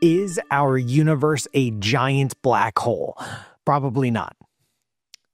Is our universe a giant black hole? Probably not.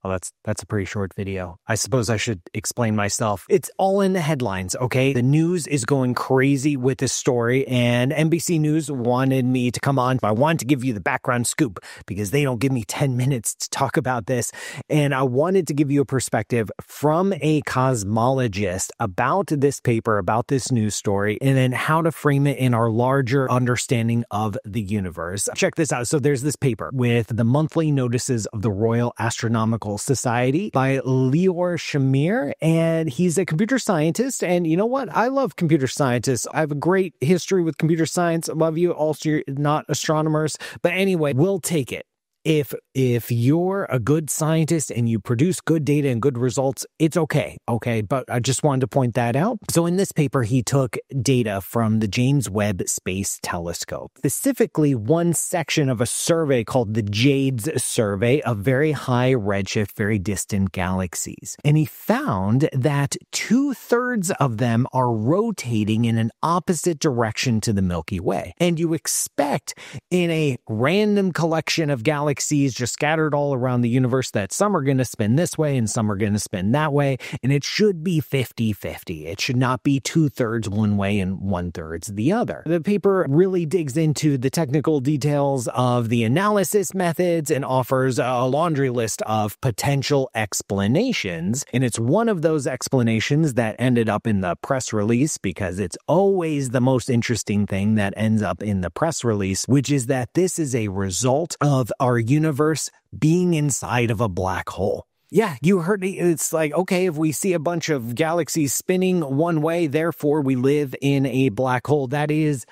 Well, that's that's a pretty short video. I suppose I should explain myself. It's all in the headlines, okay? The news is going crazy with this story, and NBC News wanted me to come on. I wanted to give you the background scoop because they don't give me 10 minutes to talk about this. And I wanted to give you a perspective from a cosmologist about this paper, about this news story, and then how to frame it in our larger understanding of the universe. Check this out. So there's this paper with the monthly notices of the Royal Astronomical Society by Lior Shamir. And he's a computer scientist. And you know what? I love computer scientists. I have a great history with computer science. I love you. Also, you're not astronomers. But anyway, we'll take it if if you're a good scientist and you produce good data and good results it's okay okay? But i just wanted to point that out. So in this paper he took data from the james webb space telescope specifically one section of a survey called the jades survey of very high redshift very distant galaxies. And he found that two-thirds of them are rotating in an opposite direction to the milky way. And you expect in a random collection of galaxies galaxies just scattered all around the universe that some are going to spin this way and some are going to spin that way. And it should be 50 50. It should not be two thirds one way and one thirds the other. The paper really digs into the technical details of the analysis methods and offers a laundry list of potential explanations. And it's one of those explanations that ended up in the press release because it's always the most interesting thing that ends up in the press release, which is that this is a result of our universe being inside of a black hole. Yeah, you heard me. It's like, okay, if we see a bunch of galaxies spinning one way, therefore we live in a black hole. That is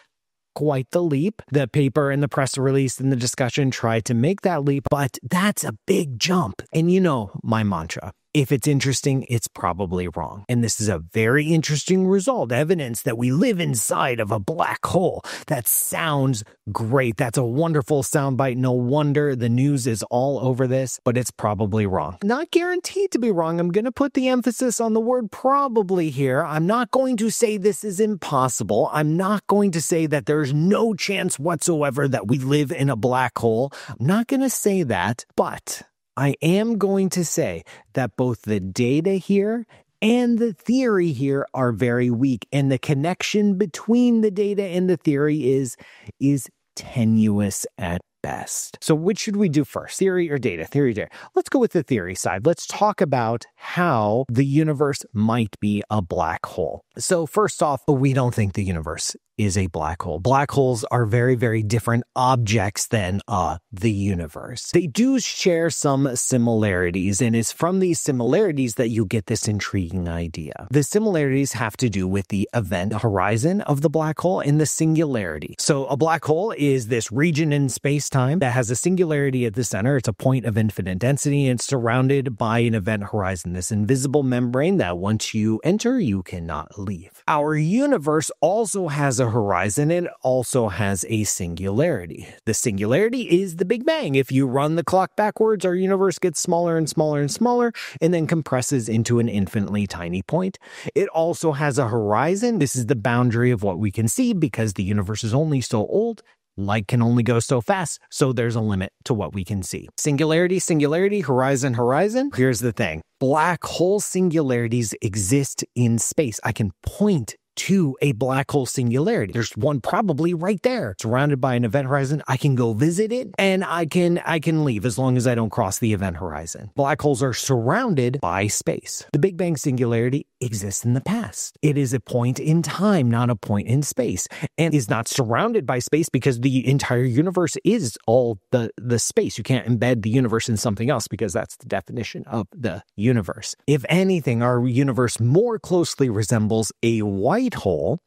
quite the leap. The paper and the press release and the discussion tried to make that leap, but that's a big jump. And you know my mantra if it's interesting, it's probably wrong. And this is a very interesting result, evidence that we live inside of a black hole. That sounds great. That's a wonderful soundbite. No wonder the news is all over this, but it's probably wrong. Not guaranteed to be wrong. I'm going to put the emphasis on the word probably here. I'm not going to say this is impossible. I'm not going to say that there's no chance whatsoever that we live in a black hole. I'm not going to say that, but I am going to say that both the data here and the theory here are very weak and the connection between the data and the theory is is tenuous at best. So which should we do first? Theory or data? Theory data. Let's go with the theory side. Let's talk about how the universe might be a black hole. So first off, we don't think the universe is a black hole. Black holes are very, very different objects than uh, the universe. They do share some similarities, and it's from these similarities that you get this intriguing idea. The similarities have to do with the event horizon of the black hole and the singularity. So, a black hole is this region in space time that has a singularity at the center. It's a point of infinite density and surrounded by an event horizon, this invisible membrane that once you enter, you cannot leave. Our universe also has a horizon, and also has a singularity. The singularity is the Big Bang. If you run the clock backwards, our universe gets smaller and smaller and smaller and then compresses into an infinitely tiny point. It also has a horizon. This is the boundary of what we can see because the universe is only so old Light can only go so fast, so there's a limit to what we can see. Singularity, singularity, horizon, horizon. Here's the thing black hole singularities exist in space. I can point to a black hole singularity. There's one probably right there, surrounded by an event horizon. I can go visit it and I can I can leave as long as I don't cross the event horizon. Black holes are surrounded by space. The Big Bang singularity exists in the past. It is a point in time, not a point in space, and is not surrounded by space because the entire universe is all the the space. You can't embed the universe in something else because that's the definition of the universe. If anything, our universe more closely resembles a white white hole,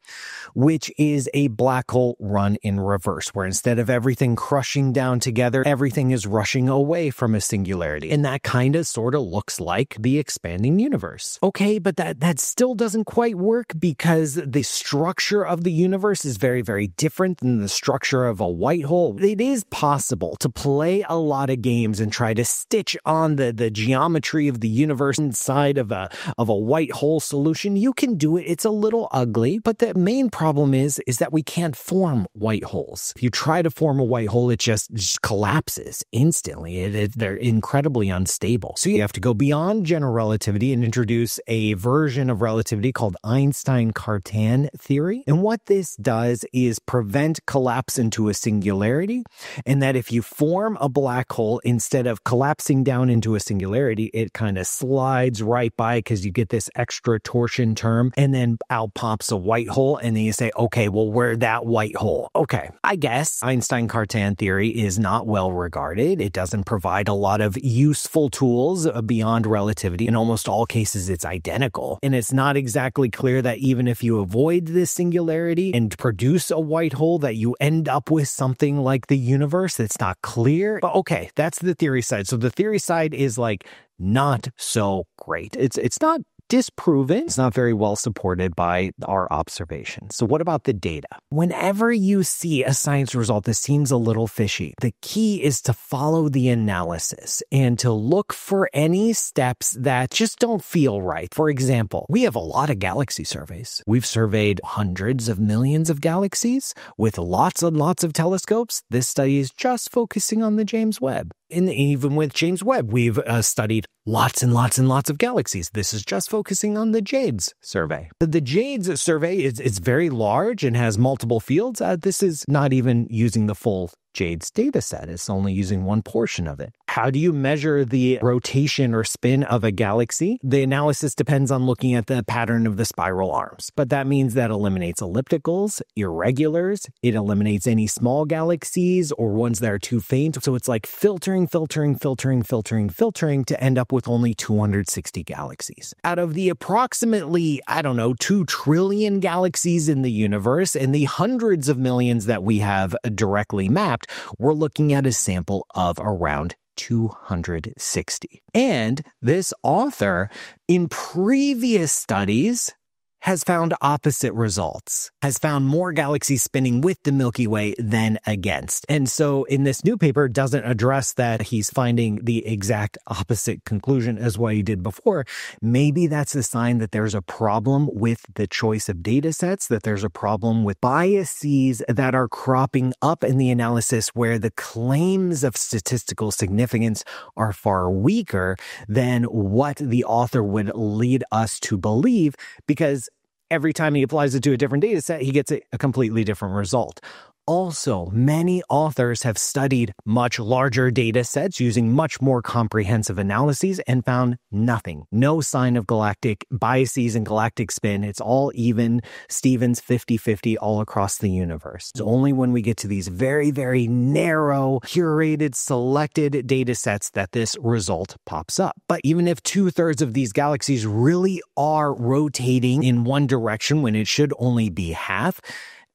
which is a black hole run in reverse, where instead of everything crushing down together, everything is rushing away from a singularity. And that kind of sort of looks like the expanding universe. Okay, but that, that still doesn't quite work because the structure of the universe is very, very different than the structure of a white hole. It is possible to play a lot of games and try to stitch on the, the geometry of the universe inside of a, of a white hole solution. You can do it. It's a little ugly ugly, but the main problem is is that we can't form white holes. If you try to form a white hole, it just, just collapses instantly. It, it, they're incredibly unstable. So you have to go beyond general relativity and introduce a version of relativity called Einstein-Cartan theory. And what this does is prevent collapse into a singularity, and that if you form a black hole instead of collapsing down into a singularity, it kind of slides right by because you get this extra torsion term, and then out a white hole, and then you say, okay, well, where that white hole? Okay, I guess Einstein Cartan theory is not well regarded. It doesn't provide a lot of useful tools uh, beyond relativity. In almost all cases, it's identical. And it's not exactly clear that even if you avoid this singularity and produce a white hole, that you end up with something like the universe. It's not clear. But okay, that's the theory side. So the theory side is like not so great. It's it's not disproven. It's not very well supported by our observations. So, what about the data? Whenever you see a science result that seems a little fishy, the key is to follow the analysis and to look for any steps that just don't feel right. For example, we have a lot of galaxy surveys. We've surveyed hundreds of millions of galaxies with lots and lots of telescopes. This study is just focusing on the James Webb. And even with James Webb, we've uh, studied lots and lots and lots of galaxies. This is just focusing on the JADES survey. The JADES survey is, is very large and has multiple fields. Uh, this is not even using the full JADES data set. It's only using one portion of it. How do you measure the rotation or spin of a galaxy? The analysis depends on looking at the pattern of the spiral arms, but that means that eliminates ellipticals, irregulars, it eliminates any small galaxies or ones that are too faint. So it's like filtering, filtering, filtering, filtering, filtering to end up with only 260 galaxies. Out of the approximately, I don't know, 2 trillion galaxies in the universe and the hundreds of millions that we have directly mapped, we're looking at a sample of around 260. And this author, in previous studies, has found opposite results, has found more galaxies spinning with the Milky Way than against. And so in this new paper doesn't address that he's finding the exact opposite conclusion as what he did before. Maybe that's a sign that there's a problem with the choice of data sets, that there's a problem with biases that are cropping up in the analysis where the claims of statistical significance are far weaker than what the author would lead us to believe because every time he applies it to a different data set, he gets a, a completely different result. Also, many authors have studied much larger data sets using much more comprehensive analyses and found nothing. No sign of galactic biases and galactic spin. It's all even Stevens 50 50 all across the universe. It's only when we get to these very, very narrow, curated, selected data sets that this result pops up. But even if two thirds of these galaxies really are rotating in one direction when it should only be half,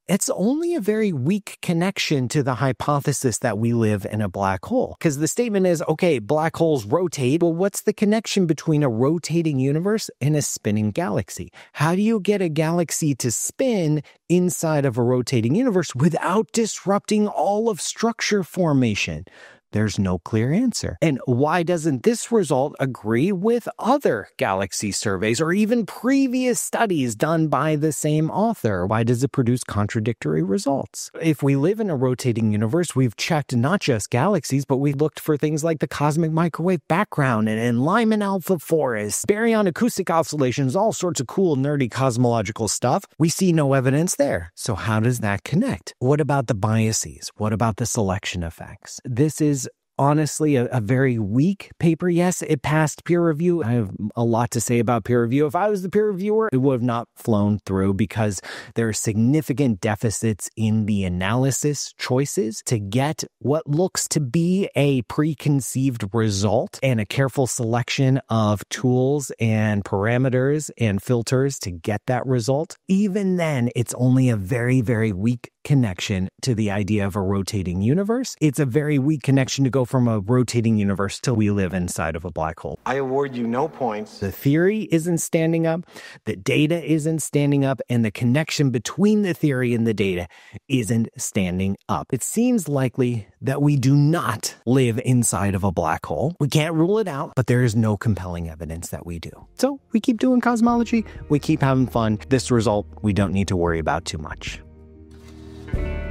it's only a very weak connection to the hypothesis that we live in a black hole. Because the statement is, okay, black holes rotate. Well, what's the connection between a rotating universe and a spinning galaxy? How do you get a galaxy to spin inside of a rotating universe without disrupting all of structure formation? There's no clear answer. And why doesn't this result agree with other galaxy surveys or even previous studies done by the same author? Why does it produce contradictory results? If we live in a rotating universe, we've checked not just galaxies, but we looked for things like the cosmic microwave background and, and Lyman alpha forests, baryon acoustic oscillations, all sorts of cool, nerdy cosmological stuff. We see no evidence there. So, how does that connect? What about the biases? What about the selection effects? This is honestly a, a, very weak paper. Yes, it passed peer review. I have a lot to say about peer review. If I was the peer reviewer, it would have not flown through because there are significant deficits in the analysis choices to get what looks to be a preconceived result and a careful selection of tools and parameters and filters to get that result. Even then, it's only a very, very weak connection to the idea of a rotating universe. It's a very weak connection to go from a rotating universe till we live inside of a black hole. I award you no points. The theory isn't standing up, the data isn't standing up, and the connection between the theory and the data isn't standing up. It seems likely that we do not live inside of a black hole. We can't rule it out, but there is no compelling evidence that we do. So we keep doing cosmology, we keep having fun. This result we don't need to worry about too much. Thank you.